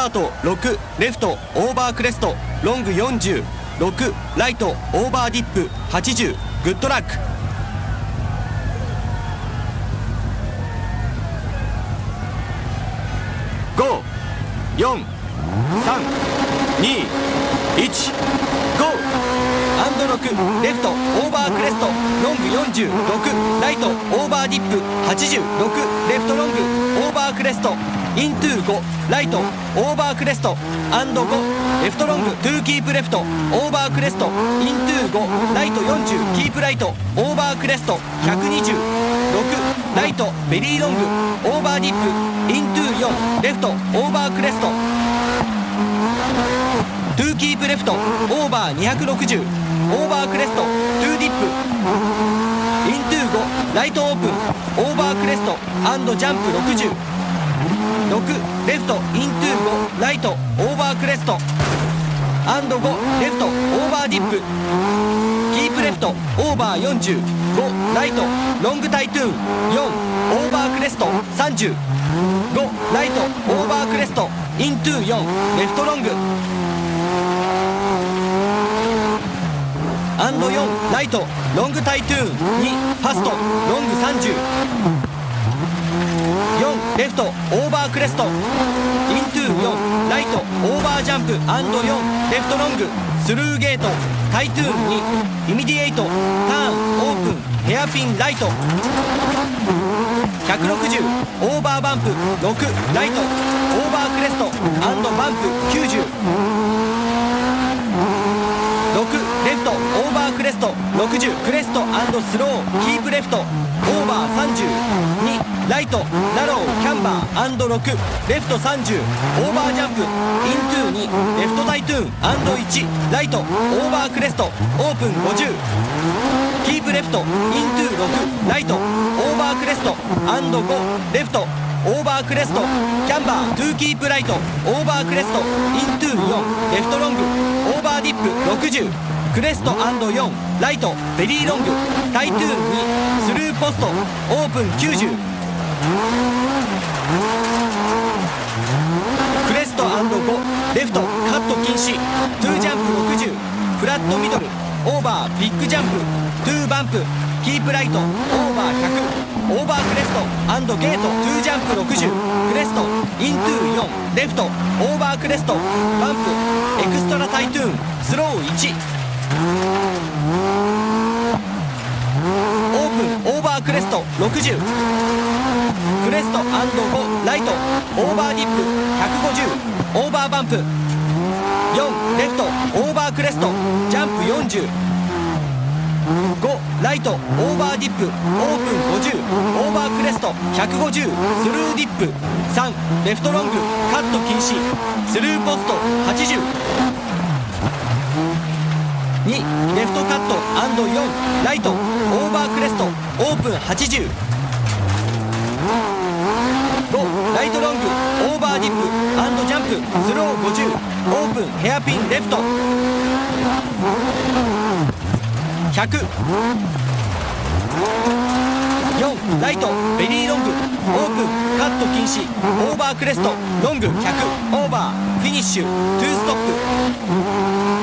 タート6 left over crest long 406 right over dip 80 good luck。5 4 3 2 1 go and 6 left over crest long 46 right over dip 86 left long over crest. Into 5 right over crest and 5 left long to keep left over crest into 5 right 40 keep right over crest 1206 right very long over dip into 4 left over crest. To keep left over 260 over crest to dip。Into 5 right open over crest and jump 60 6 left into 5 right over crest. And 5 left over dip. Keep left over 405 right long tighten. 4 over crest 305 right over crest into 4 left long。And 4 right long tighten. 2 fast long 30 left over crest. Into 4 right over jump. And 4 left long. Through gate. Tighten 2 immediate. Turn open. Hairpin right. 160 over bump. 6 right. Over crest. And bump。90 6 left. Over crest. 60 crest slow. Keep left. Over 32 right narrow camber 6 left 30 over jump into 2 left tighten 1 right over crest open 50 keep left into 6 right over crest 5 left over crest camber to keep right over crest into 4 left long over dip 60 crest &4 right very long tighten 2 through post open 90 crest &5 left カット禁止。 to jump 60 flat middle。over big jump。to bump。keep right。over 100 over crest。gate。to jump 60クレスト。into 4 left。over crest。bump。extra tighten。slow 1 open。over crest。60 crest &5 right。over dip。150 over bump。4 left over crest。jump 40 5 right over dip。open 50 over crest 150 through dip。3 left long。カット禁止。 through post 80 2 left cut。&4 right over crest。open 80 5 right long。dip jump slow 50 open hairpin left 100 4 right very long open カット禁止。 over crest long 100 over finish to stop